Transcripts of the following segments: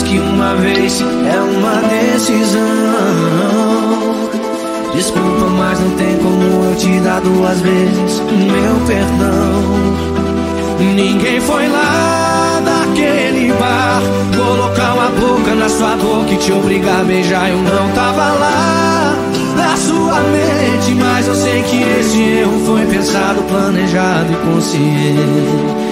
mais que uma vez, é uma decisão. Desculpa, mas não tem como eu te dar duas vezes meu perdão. Ninguém foi lá naquele bar colocar uma boca na sua boca e te obrigar a beijar. Eu não tava lá na sua mente, mas eu sei que esse erro foi pensado, planejado e consciente.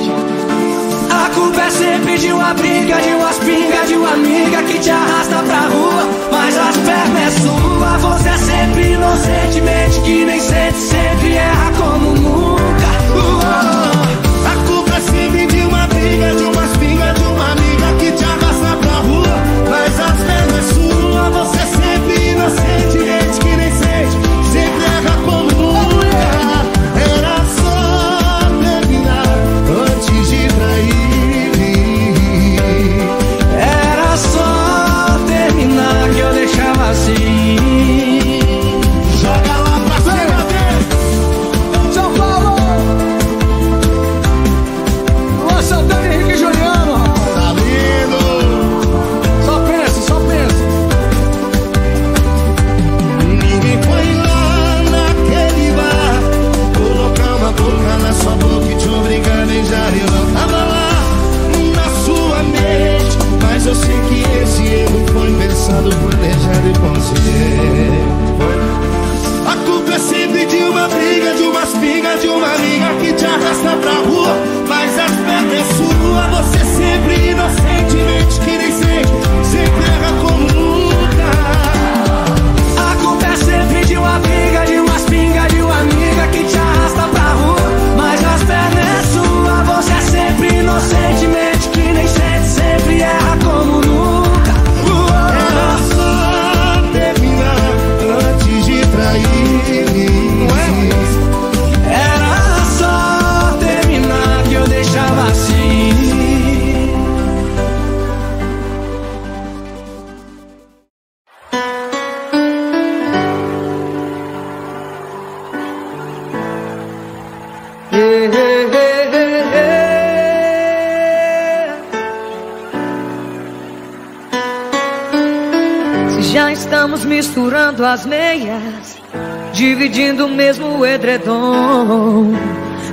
Culpa é sempre de uma briga, de umas pingas, de uma amiga que te arrasta pra rua. Mas as pernas é sua, você é sempre inocentemente que nem sente, sempre erra como nunca. Uh A culpa é sempre de uma briga, mesmo edredom.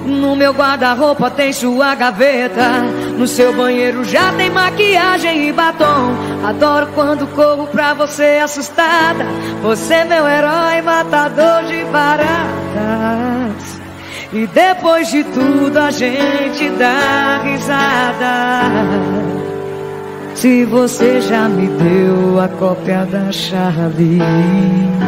No meu guarda-roupa tem sua gaveta, no seu banheiro já tem maquiagem e batom. Adoro quando corro pra você assustada. Você meu herói, matador de baratas. E depois de tudo a gente dá risada. Se você já me deu a cópia das chaves.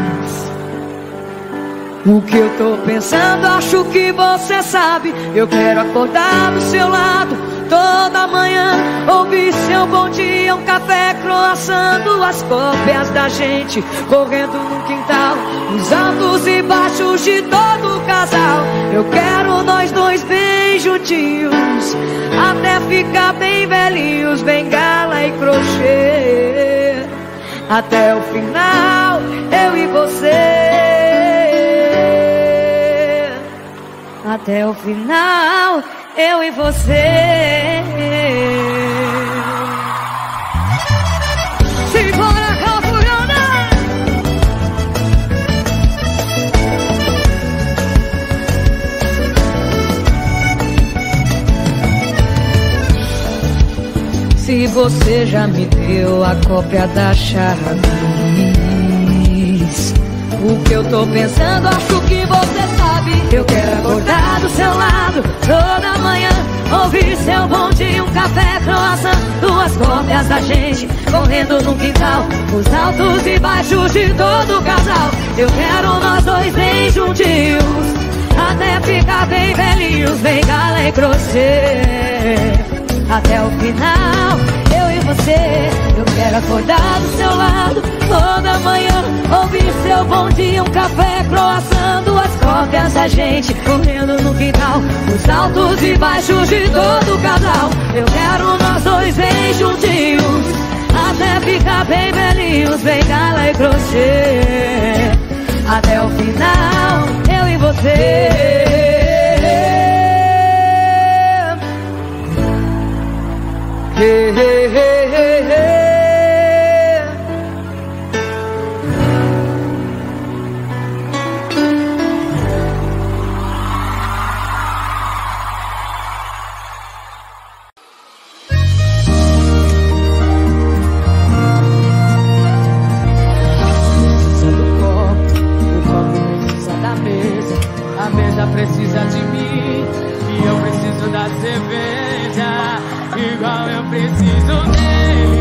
O que eu tô pensando, acho que você sabe. Eu quero acordar do seu lado toda manhã. Ouvir seu bom dia, um café croaçando as cópias da gente. Correndo no quintal, os altos e baixos de todo o casal. Eu quero nós dois bem juntinhos. Até ficar bem velhinhos, bengala e crochê. Até o final, Até o final, eu e você. Simbora, Calfurana! Se você já me deu a cópia da chaves, o que eu tô pensando, acho que você. Eu quero acordar do seu lado toda manhã, ouvir seu bom dia, um café croissant, duas cópias da gente correndo no quintal, os altos e baixos de todo casal. Eu quero nós dois bem juntinhos, até ficar bem velhinhos, bem gala e crochê. Até o final, eu e você. Eu quero acordar do seu lado toda manhã. Ouvir seu bom dia, um café croissant, duas cópias da gente correndo no quintal. Os altos e baixos de todo casal. Eu quero nós dois bem juntinhos. Até ficar bem velhinhos, bem gala e crochê. Até o final, eu e você. Hey, hey, hey, hey, hey. precisa de mim e eu preciso da cerveja igual eu preciso dele.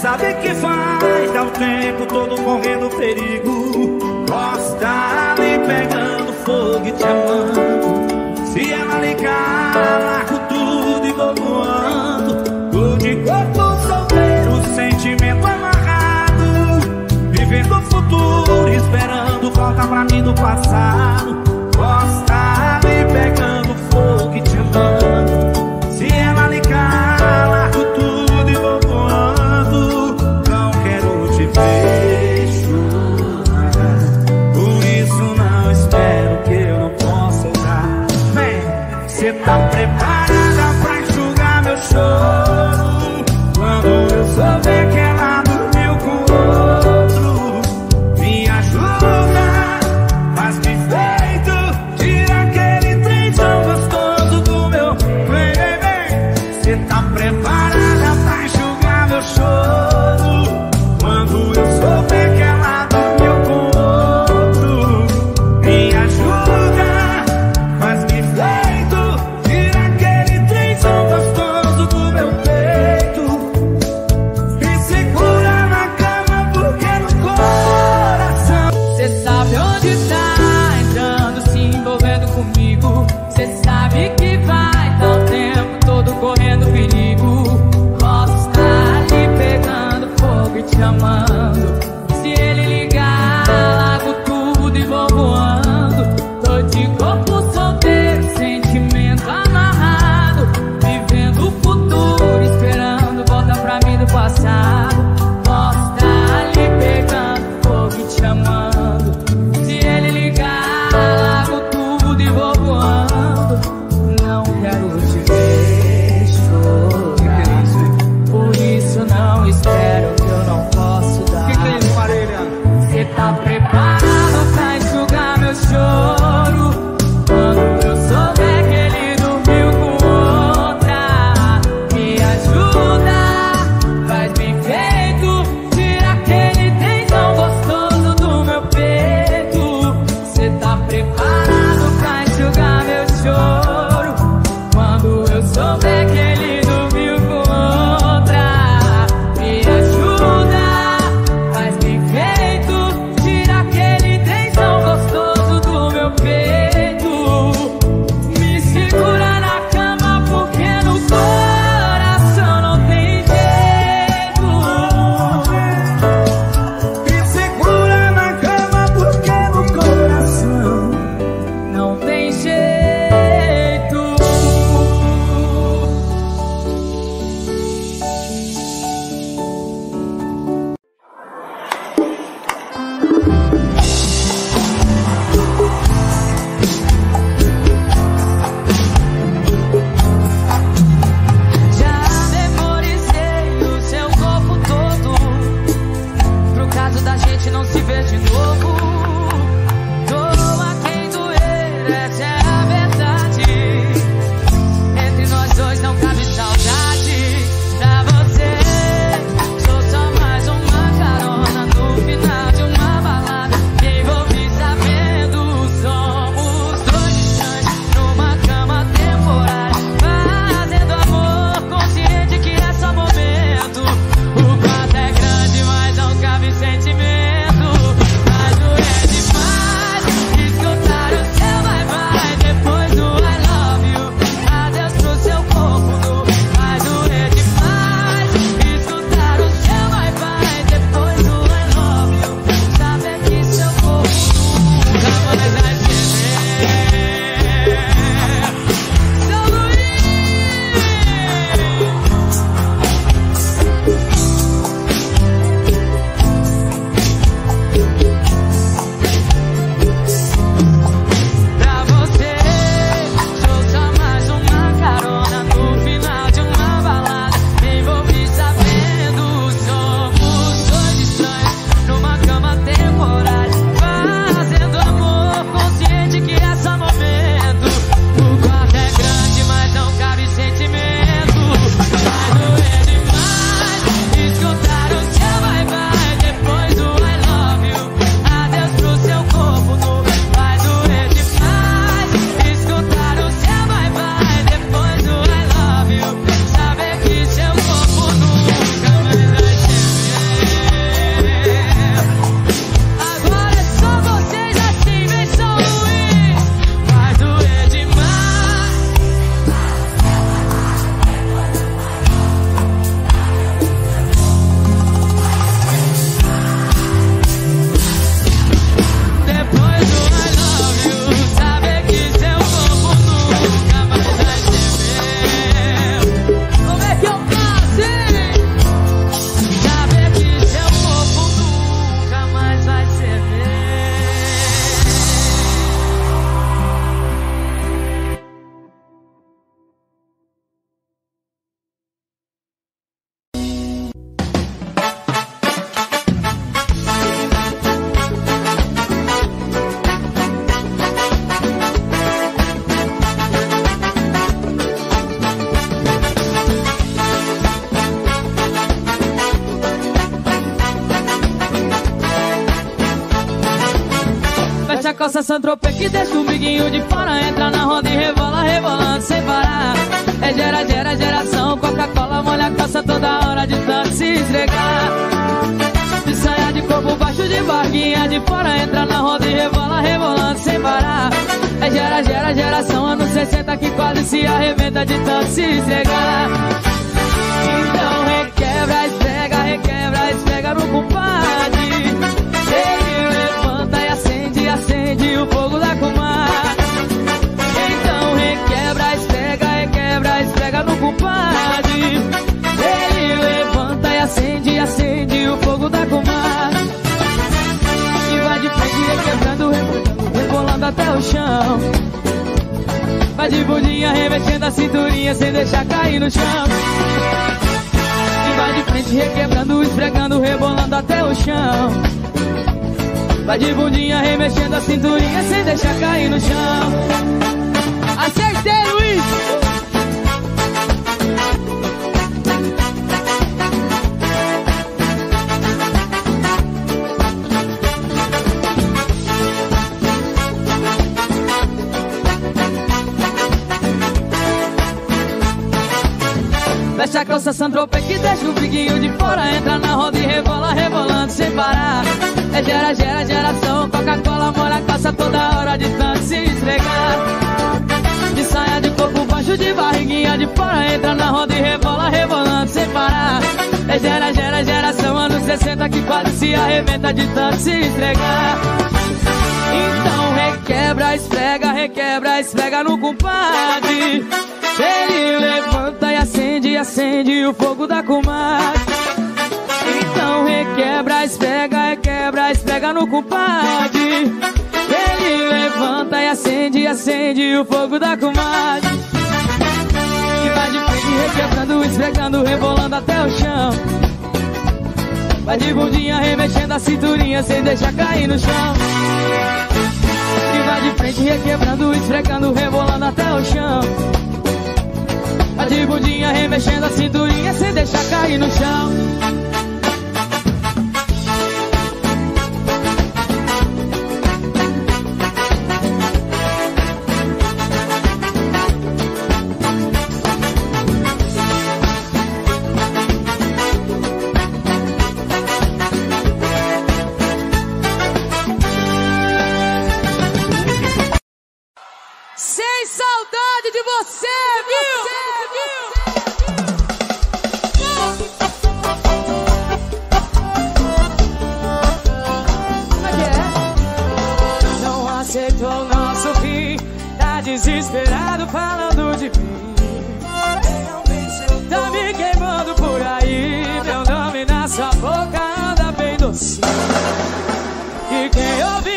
Sabe que faz, dar o tempo todo correndo perigo. Gosta me pegando fogo e te amando. Se ela ligar, largo tudo e vou voando. Tô de corpo solteiro, sentimento amarrado. Vivendo o futuro, esperando volta pra mim do passado. Coca-Cola molha a calça toda hora de tanto se esfregar De saia de corpo baixo de barriguinha de fora Entra na roda e rebola, rebolando sem parar. É gera, gera, geração Anos 60 que quase se arrebenta de tanto se esfregar Então requebra, esfrega, requebra, esfrega no compadre. Ele levanta e acende, acende o fogo da comadre. Então requebra, esfrega, requebra, esfrega no compadre. Levanta e acende, acende o fogo da comadre. E vai de frente, requebrando, esfregando, rebolando até o chão. Vai de bundinha, remexendo a cinturinha sem deixar cair no chão. E vai de frente, requebrando, esfregando, rebolando até o chão. Vai de bundinha, remexendo a cinturinha sem deixar cair no chão. Você viu? Não aceitou nosso fim, tá desesperado falando de mim. Tá me queimando por aí, meu nome na sua boca anda bem doce. E quem ouviu?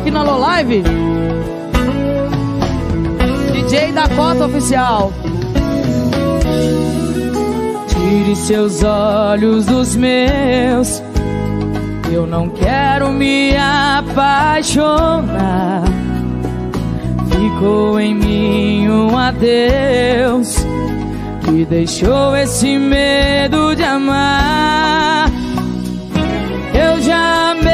Aqui na Low Live. DJ da Cota Oficial. Tire seus olhos dos meus. Eu não quero me apaixonar. Ficou em mim um adeus que deixou esse medo de amar. Eu já amei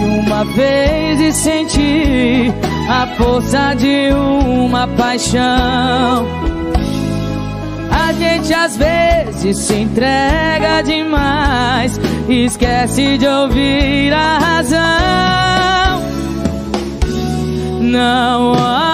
uma vez e senti a força de uma paixão. A gente às vezes se entrega demais, esquece de ouvir a razão. Não olha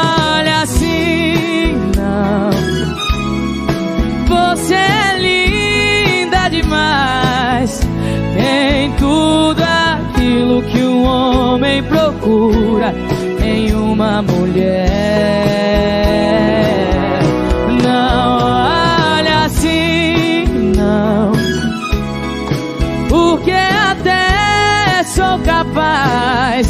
aquilo que um homem procura em uma mulher. Não olha assim, não, porque até sou capaz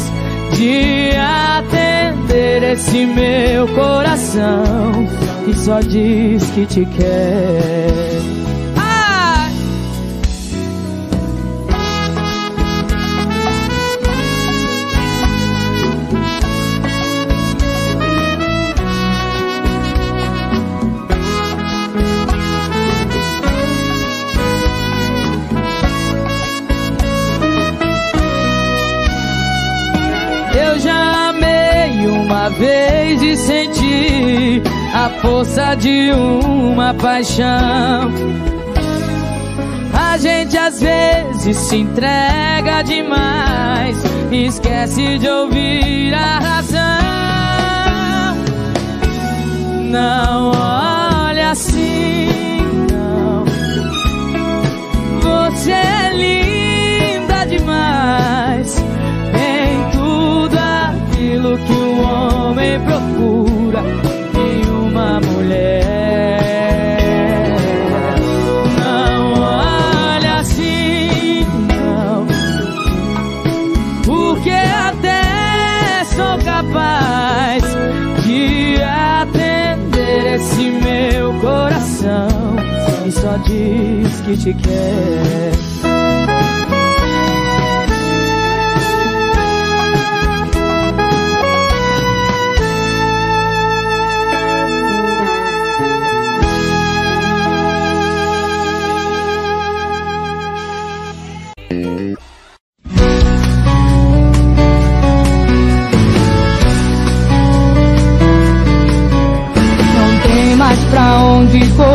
de atender esse meu coração que só diz que te quer. Vez e senti a força de uma paixão. A gente às vezes se entrega demais, esquece de ouvir a razão. Não olha assim, não. Você é linda que um homem procura em uma mulher. Não olha assim, não. Porque até sou capaz de atender esse meu coração que só diz que te quer.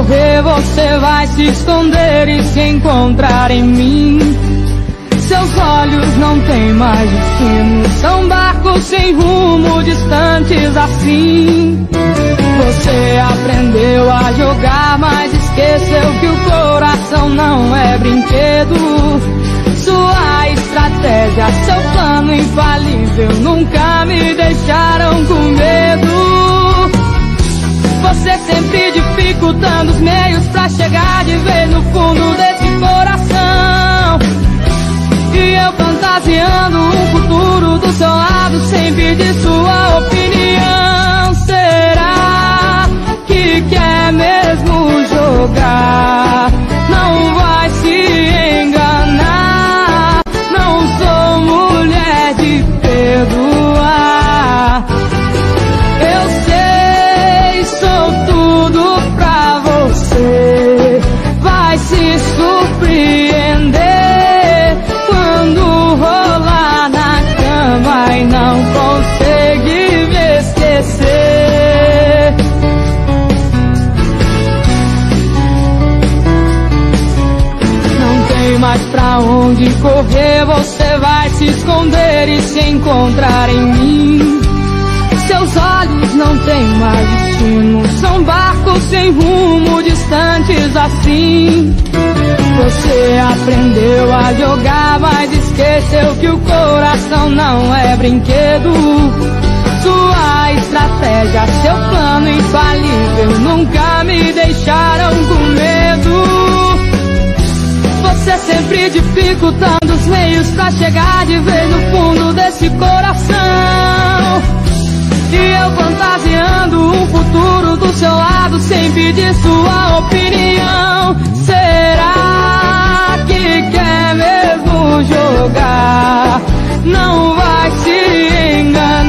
Correr, você vai se esconder e se encontrar em mim. Seus olhos não têm mais destino, são barcos sem rumo, distantes assim. Você aprendeu a jogar, mas esqueceu que o coração não é brinquedo. Sua estratégia, seu plano infalível nunca me deixaram com medo. Você sempre dificultando os meios pra chegar de vez no fundo desse coração. E eu fantasiando um futuro do seu lado sem pedir sua opinião. Será que quer mesmo jogar? Não vai encontrar em mim. Seus olhos não têm mais destino, são barcos sem rumo, distantes assim. Você aprendeu a jogar, mas esqueceu que o coração não é brinquedo. Sua estratégia, seu plano infalível nunca me deixaram sempre dificultando os meios pra chegar de vez no fundo desse coração. E eu fantasiando um futuro do seu lado sem pedir sua opinião. Será que quer mesmo jogar? Não vai se enganar.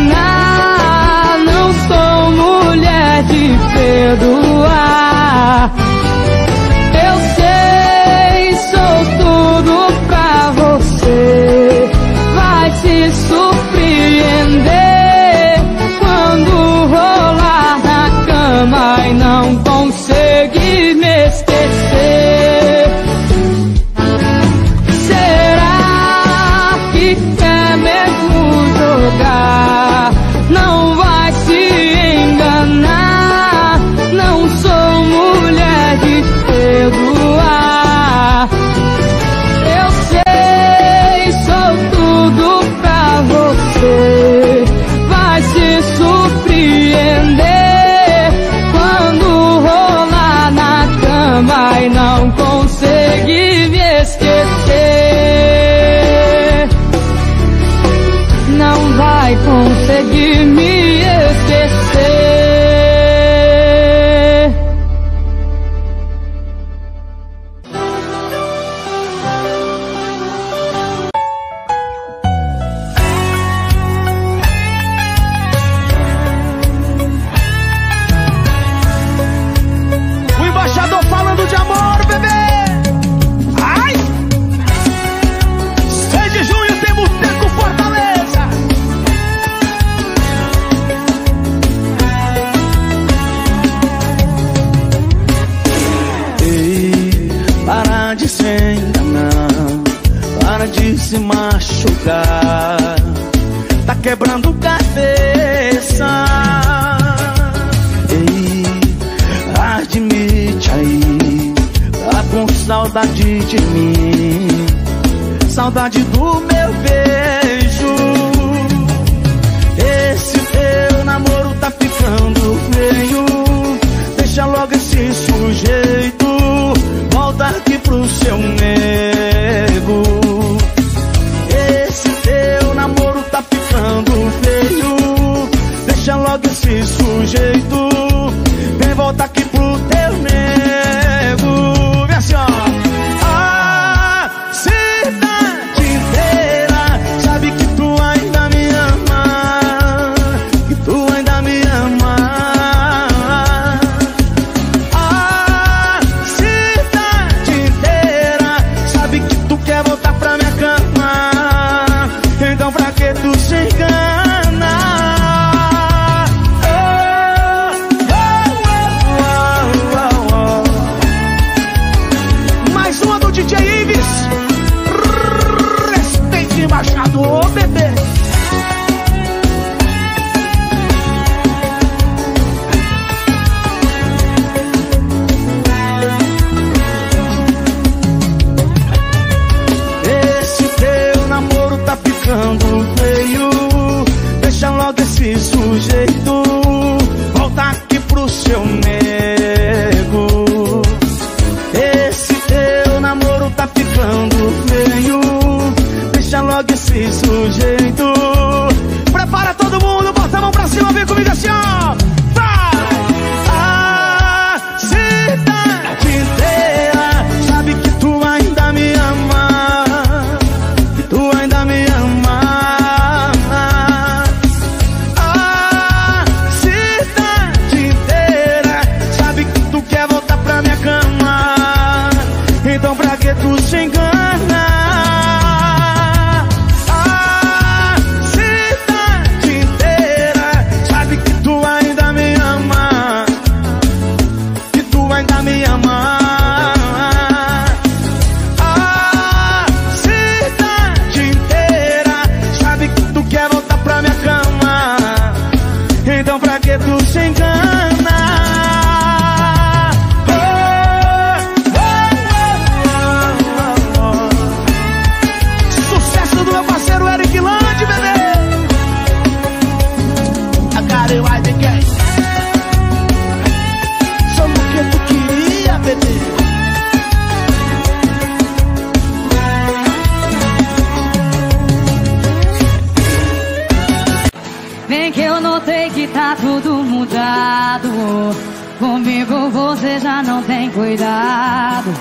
Cuidado.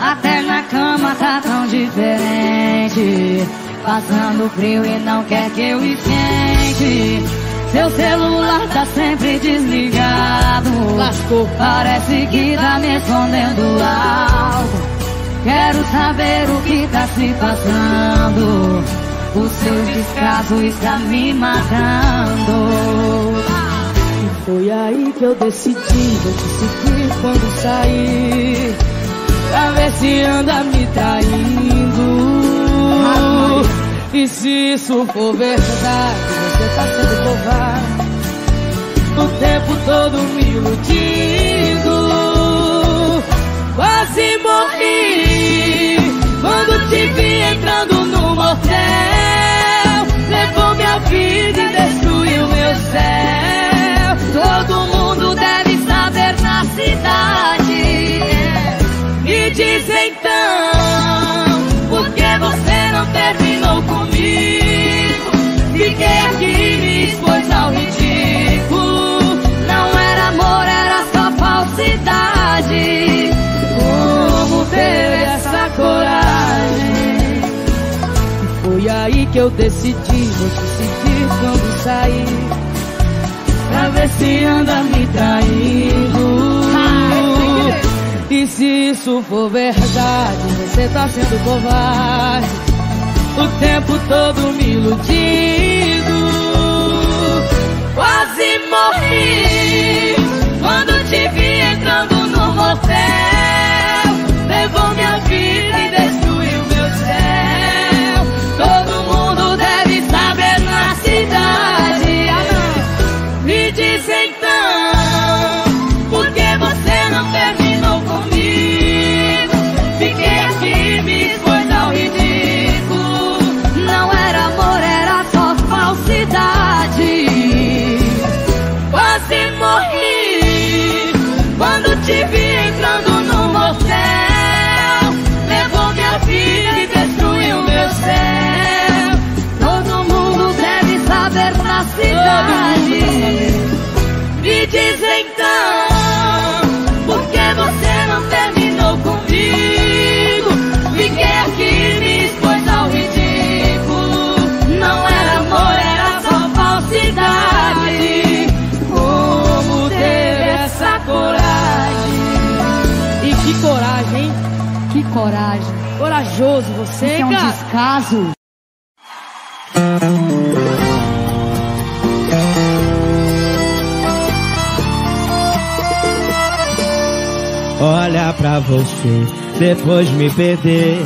Até na cama tá tão diferente. Passando frio e não quer que eu esquente. Seu celular tá sempre desligado. Lascou. Parece que tá me escondendo algo. Quero saber o que tá se passando. O seu descaso está me matando. Foi aí que eu decidi, vou te seguir quando sair. Pra ver se anda me traindo. E se isso for verdade, você tá sendo covarde. O tempo todo me iludindo. Quase morri quando te vi entrando no motel. Levou minha vida e destruiu meu céu. Todo mundo deve saber na cidade. Me diz então, por que você não terminou comigo? Fiquei aqui me expôs ao ridículo. Não era amor, era só falsidade. Como teve essa coragem? Foi aí que eu decidi, vou te seguir quando sair. Pra ver se anda me traindo. E se isso for verdade, você tá sendo covarde. O tempo todo me iludindo. Quase morri quando te vi entrando no motel. Levou minha vida e destruiu meu céu. Todo mundo deve saber na cidade. Cidade. Me diz então, por que você não terminou comigo? Fiquei aqui me expôs ao ridículo. Não era amor, era só falsidade. Como teve essa coragem? E que coragem, hein? Que coragem. Corajoso você, Isso é um cara. descaso. Olha pra você, depois de me perder.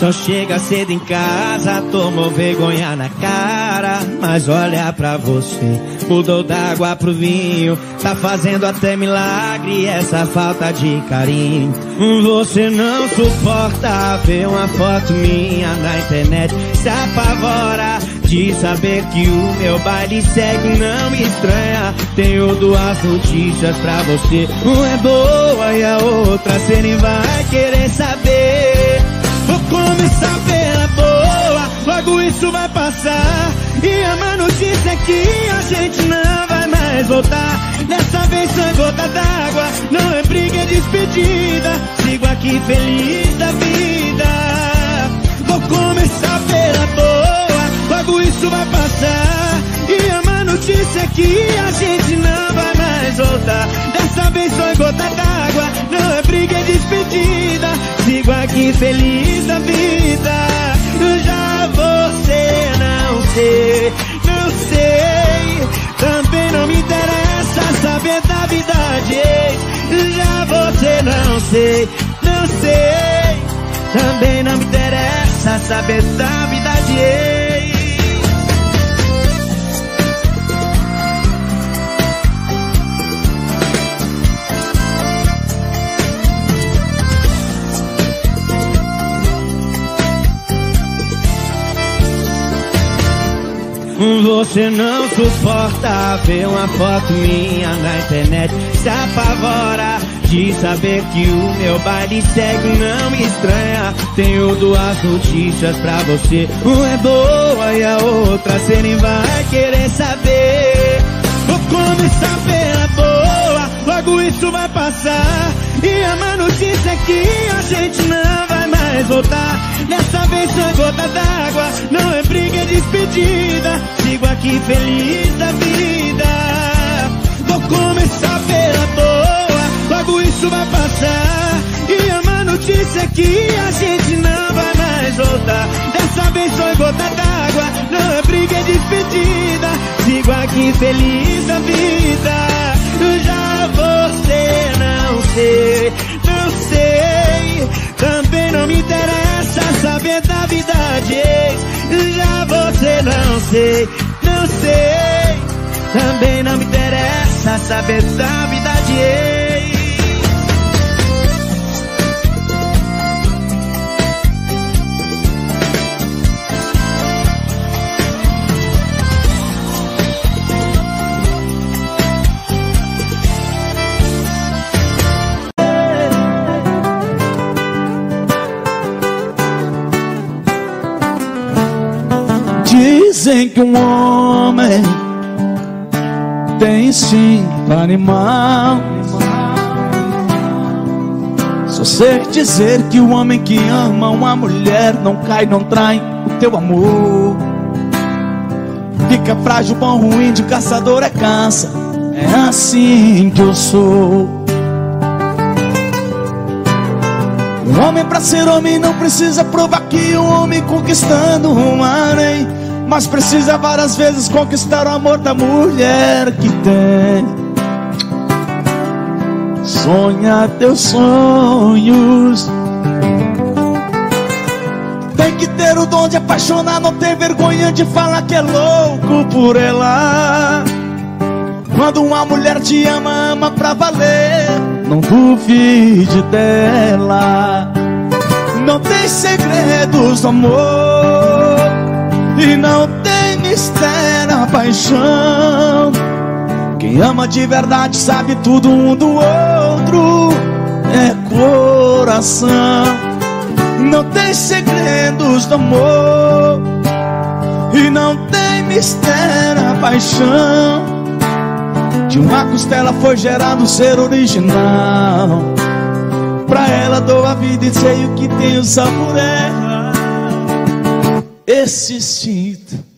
Só chega cedo em casa, tomou vergonha na cara. Mas olha pra você, mudou d'água pro vinho. Tá fazendo até milagre essa falta de carinho. Você não suporta ver uma foto minha na internet. Se apavora de saber que o meu baile segue, não me estranha. Tenho duas notícias pra você. Uma é boa e a outra cê nem vai querer saber. Logo isso vai passar. E a má notícia é que a gente não vai mais voltar. Dessa vez foi gota d'água, não é briga, é despedida. Sigo aqui feliz da vida. Vou começar pela boa, logo isso vai passar. E a má notícia é que a gente não vai mais voltar. Dessa vez foi gota d'água, não é briga, é despedida. Sigo aqui feliz da vida. Já você não sei, não sei. Também não me interessa saber da verdade. Já você não sei, não sei. Também não me interessa saber da verdade. Você não suporta ver uma foto minha na internet. Se apavora de saber que o meu baile segue não me estranha. Tenho duas notícias pra você. Uma é boa e a outra você nem vai querer saber. Vou começar pela boa, logo isso vai passar. E a má notícia é que a gente não vai mais voltar Dessa vez foi gota d'água Não é briga, é despedida. Sigo aqui feliz da vida. Vou começar pela boa Logo isso vai passar. E a má notícia é que a gente não vai mais voltar. Dessa vez foi gota d'água Não é briga, é despedida. Sigo aqui feliz da vida. Já você não sei. Não me interessa saber da vida de ex. Já você não sei, não sei. Também não me interessa saber da vida de ex. Dizem que um homem tem instinto animal. Só sei dizer que o homem que ama uma mulher não cai, não trai o teu amor. Fica frágil, bom, ruim, de caçador é cansa. É assim que eu sou. Um homem pra ser homem não precisa provar que um homem conquistando um harém Mas precisa várias vezes conquistar o amor da mulher que tem. Sonha teus sonhos. Tem que ter o dom de apaixonar, não ter vergonha de falar que é louco por ela. Quando uma mulher te ama, ama pra valer. Não duvide dela. Não tem segredos do amor. E não tem mistério a paixão. Quem ama de verdade sabe tudo um do outro. É coração. Não tem segredos do amor e não tem mistério a paixão. De uma costela foi gerado um ser original. Pra ela dou a vida e sei o que tenho só por ela. Esse instinto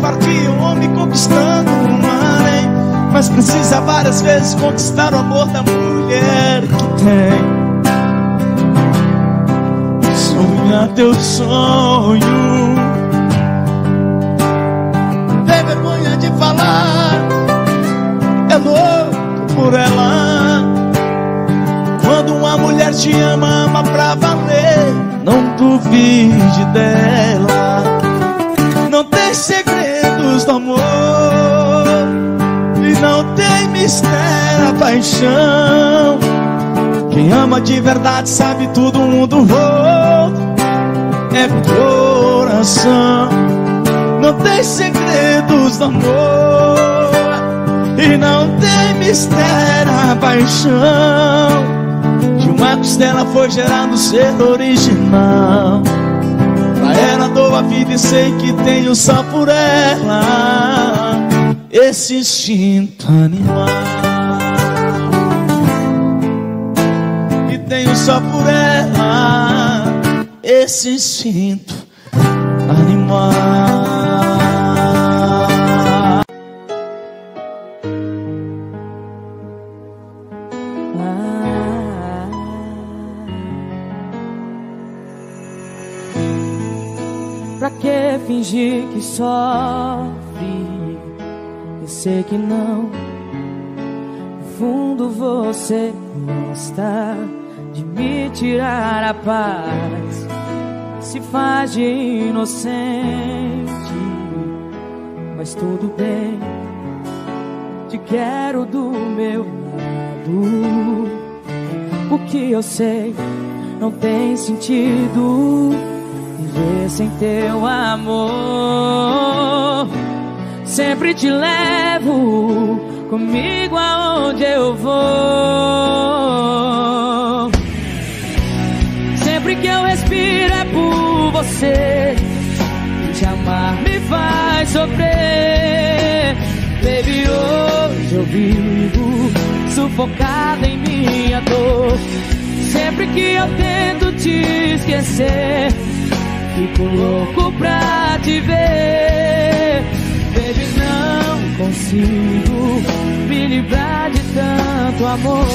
que o homem conquistando um harém Mas precisa várias vezes conquistar o amor da mulher que tem. Sonha teu sonho Tem vergonha de falar. É louco por ela. Quando uma mulher te ama, ama pra valer. Não duvide dela do amor E não tem mistério a paixão. Quem ama de verdade sabe tudo um do É coração. Não tem segredos do amor E não tem mistério a paixão. De uma costela foi gerado ser original a vida e sei que tenho só por ela Esse instinto animal. E tenho só por ela Esse instinto animal que sofre? Eu sei que não. No fundo você gosta de me tirar a paz. Se faz de inocente, mas tudo bem. Te quero do meu lado. O que eu sei não tem sentido viver sem teu amor. Sempre te levo comigo aonde eu vou. Sempre que eu respiro é por você. Te amar me faz sofrer. Baby, hoje eu vivo sufocado em minha dor. Sempre que eu tento te esquecer, fico louco pra te ver. Baby, não consigo me livrar de tanto amor.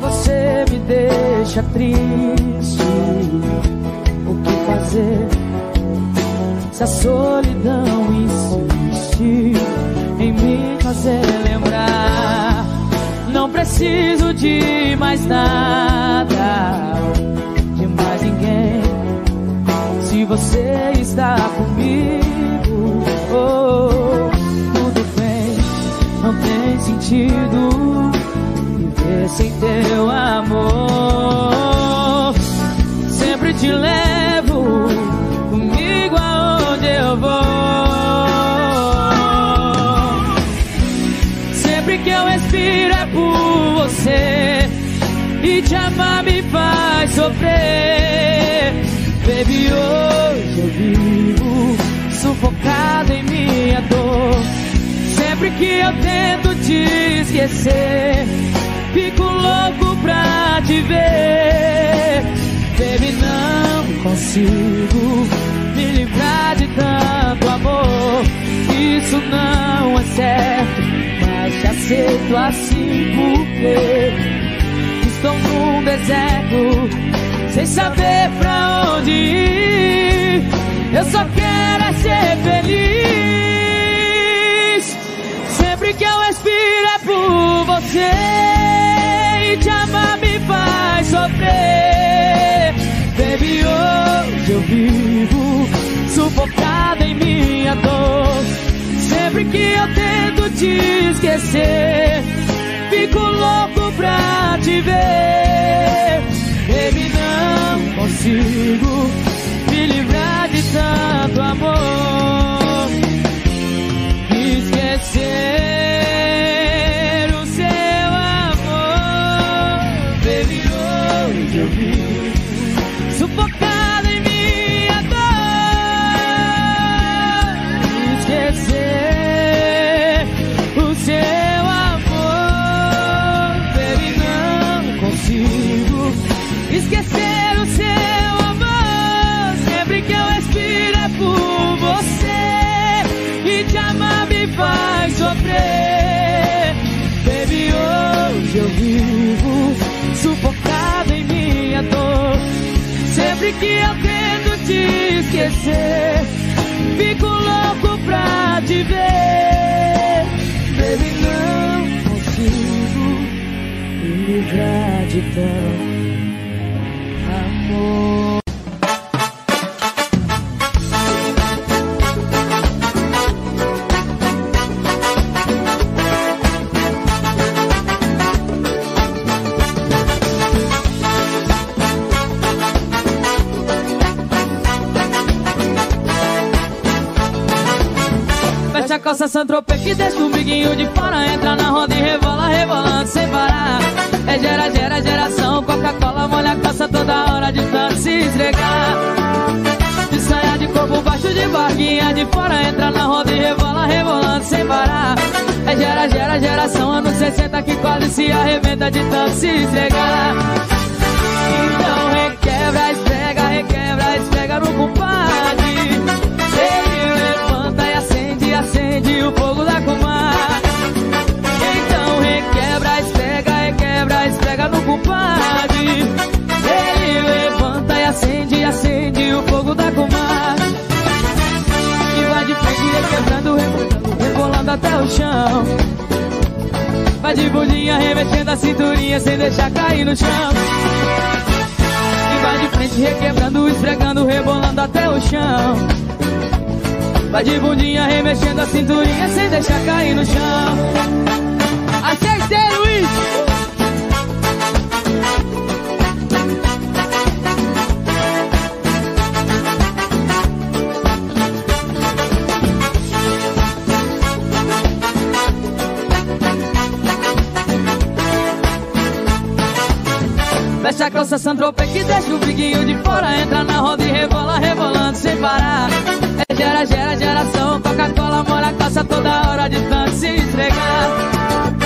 Você me deixa triste. O que fazer se a solidão insiste em me fazer lembrar? Não preciso de mais nada, de mais ninguém. Se você está comigo, oh, tudo bem, não tem sentido viver sem teu sofrer. Baby, hoje eu vivo sufocado em minha dor. Sempre que eu tento te esquecer, fico louco pra te ver. Baby, não consigo me livrar de tanto amor. Isso não é certo, mas te aceito assim porque estou num deserto sem saber pra onde ir. Eu só quero é ser feliz. Sempre que eu respiro é por você. E te amar me faz sofrer. Baby, hoje eu vivo sufocado em minha dor. Sempre que eu tento te esquecer, fico louco pra te ver. Baby, não consigo me livrar de tanto amor. Sempre que eu tento te esquecer, fico louco pra te ver. Baby, não consigo me livrar de tanto amor. Veste a calça Santropê que deixa o biguinho de fora Entra na roda e rebola, rebolando sem parar. É gera, gera, geração Coca-Cola molha a calça toda hora de tanto se esfregar De saia de corpo baixo de barquinha de fora Entra na roda e rebola, rebolando sem parar. É gera, gera, geração Anos 60 que quase se arrebenta de tanto se esfregar Então requebra, esfrega, requebra, esfrega no compadre compadre Ele levanta e acende, acende o fogo da comadre. E vai de frente requebrando, rebolando, rebolando até o chão. Vai de bundinha remexendo a cinturinha sem deixar cair no chão. E vai de frente requebrando, esfregando, rebolando até o chão. Vai de bundinha remexendo a cinturinha sem deixar cair no chão. Acertei, Luiz! Calça Sandrope que deixa o briguinho de fora Entra na roda e rebola, rebolando sem parar. É gera, gera, geração Coca-Cola molha a calça toda hora de tanto se esfregar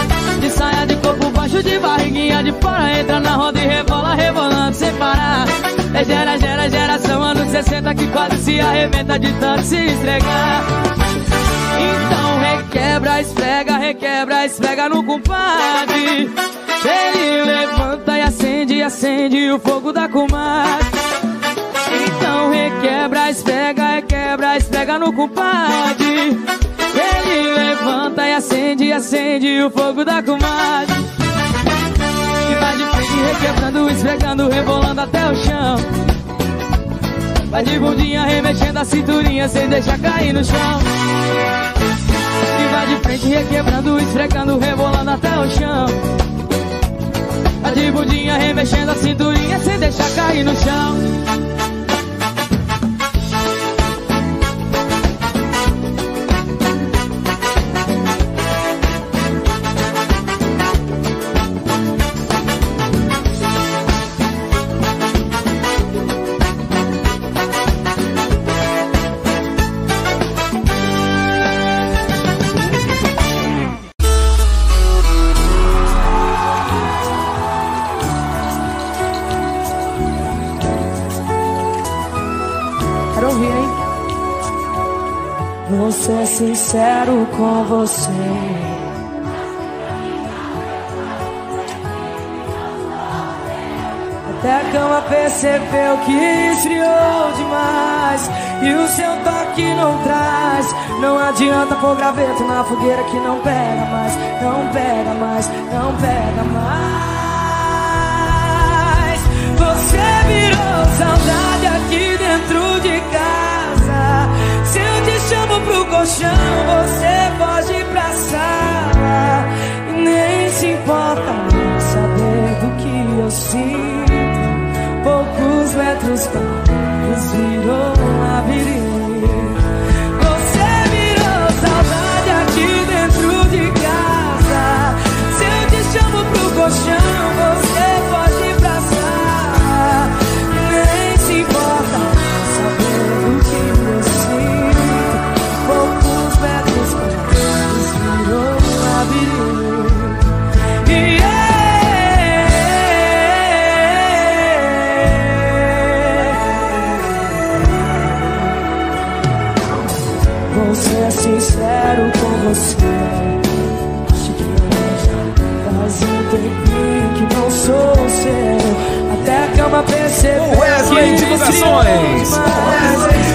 De saia de corpo baixo, de barriguinha de fora Entra na roda e rebola, rebolando sem parar. É gera, gera, geração Anos 60 que quase se arrebenta de tanto se esfregar Então requebra, esfrega, requebra, esfrega no compadre ele levanta e acende, acende o fogo da comadre. Então requebra, esfrega, requebra, esfrega no compadre. Ele levanta e acende, acende o fogo da comadre. E vai de frente, requebrando, esfregando, rebolando até o chão. Vai de bundinha, remexendo a cinturinha sem deixar cair no chão. E vai de frente, requebrando, esfregando, rebolando até o chão. De bundinha remexendo a cinturinha sem deixar cair no chão sincero com você. Até a cama percebeu que esfriou demais. E o seu toque não traz. Não adianta pôr graveto na fogueira que não pega mais Não pega mais, não pega mais. Você virou saudade colchão, você ir pra sala. E nem se importa em saber do que eu sinto. Poucos metros quadrados virou um labirinto. Você virou saudade aqui dentro de casa. Se eu te chamo pro colchão, você você. Acho que já faz um tempinho que não sou seu. Até a cama percebeu Wesley que Divulgações.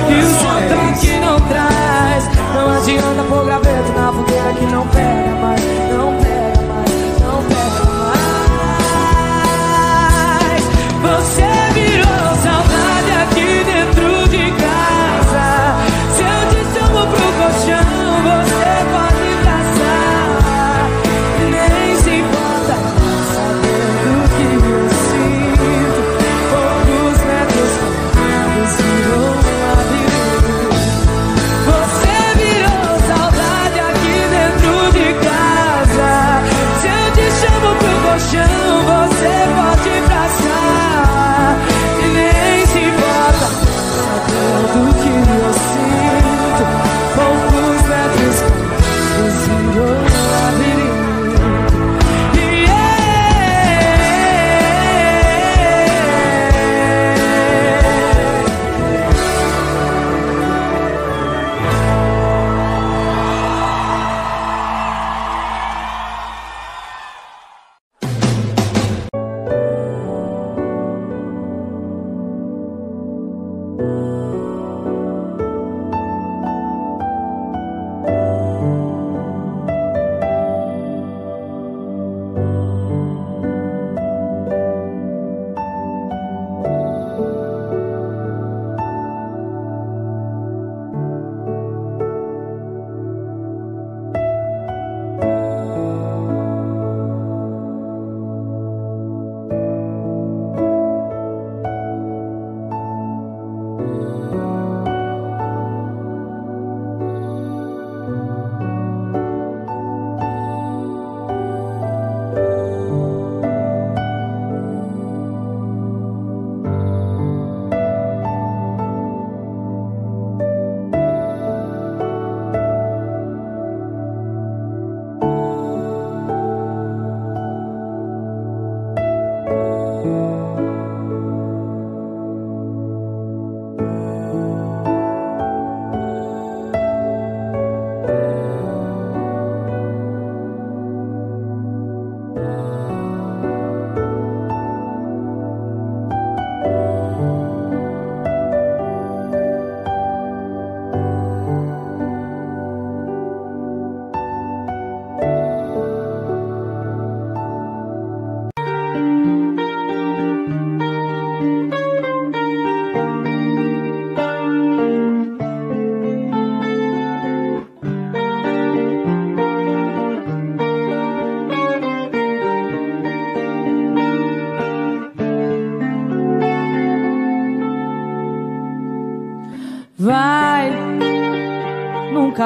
E o som que não traz. Não adianta pôr graveto na fogueira que não pega mais.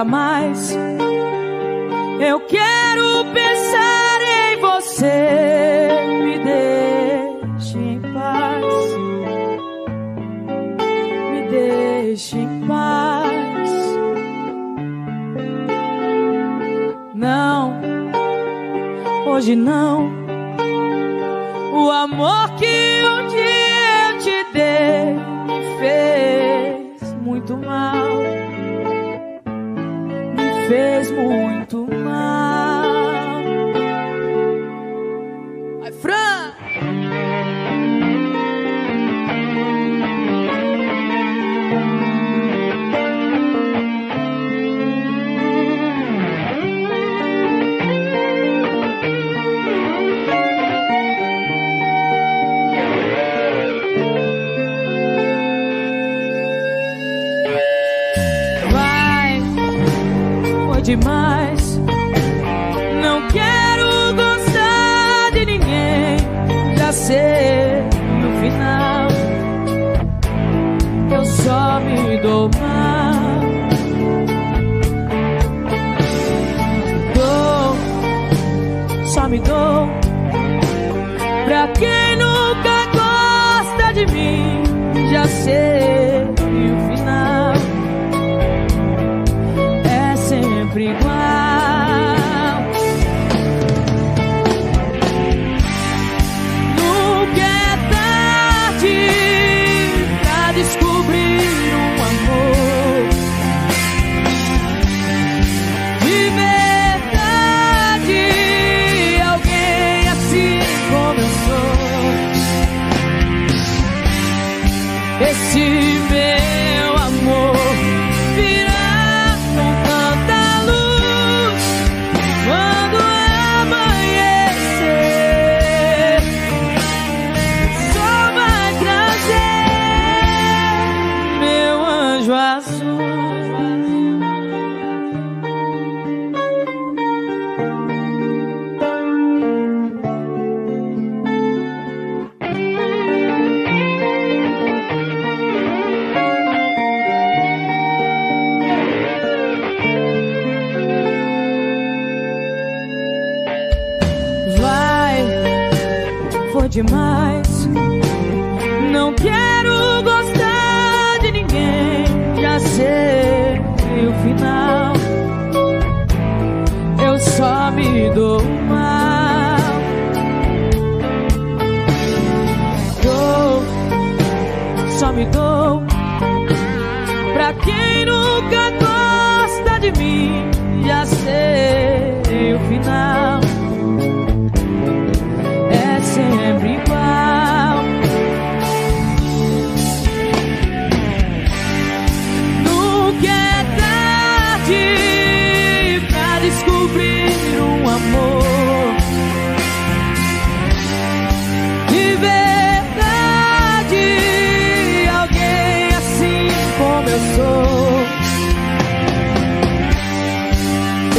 Mais. Já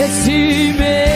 Esse meu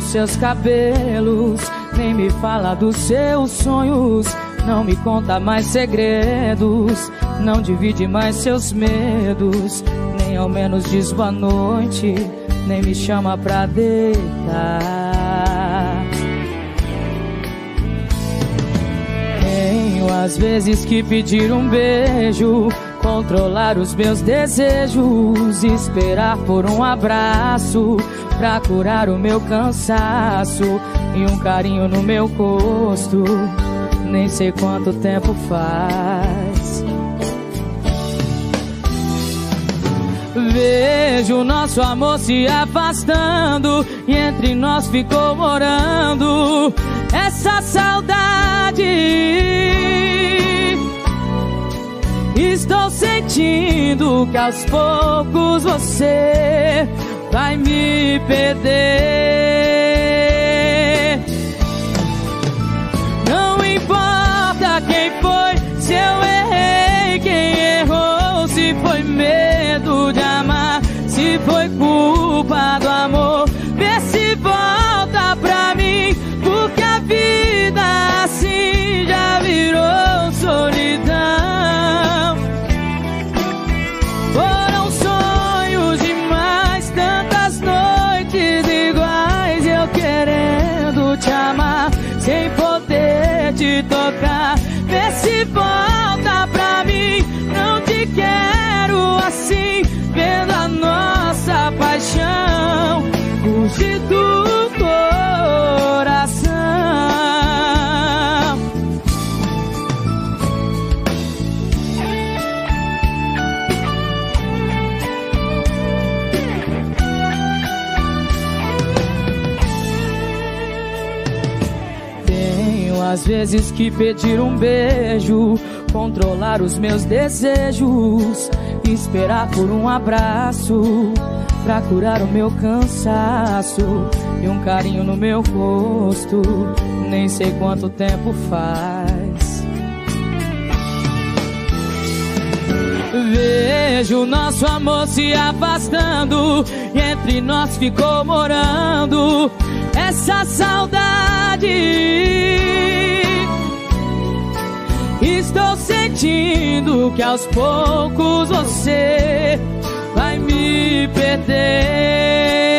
dos seus cabelos, nem me fala dos seus sonhos. Não me conta mais segredos, não divide mais seus medos, nem ao menos diz boa noite, nem me chama pra deitar. Tenho às vezes que pedir um beijo, controlar os meus desejos, esperar por um abraço pra curar o meu cansaço e um carinho no meu rosto nem sei quanto tempo faz. Vejo nosso amor se afastando e entre nós ficou morando essa saudade. Estou sentindo que aos poucos você vai me perder. quem foi, se eu errei, quem errou, se foi medo de amar, se foi culpa do amor, às vezes que pedir um beijo, controlar os meus desejos, esperar por um abraço, pra curar o meu cansaço e um carinho no meu rosto, nem sei quanto tempo faz. Vejo nosso amor se afastando e entre nós ficou morando essa saudade. Estou sentindo que aos poucos você vai me perder.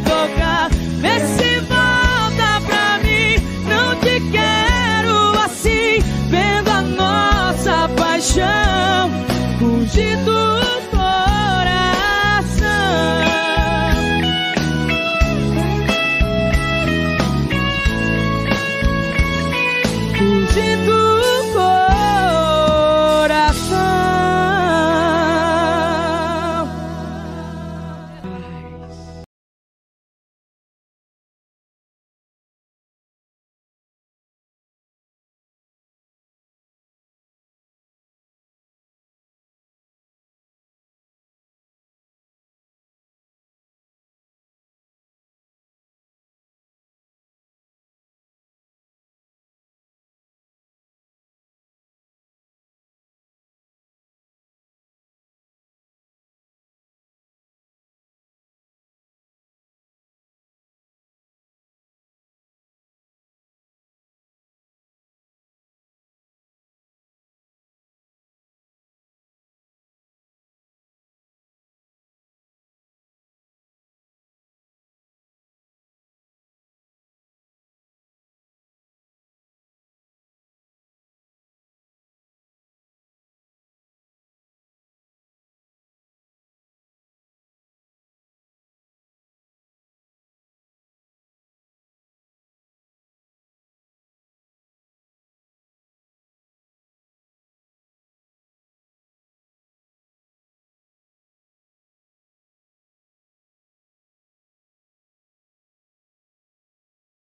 tocar. Vê se volta pra mim, não te quero assim, vendo a nossa paixão. Fugir do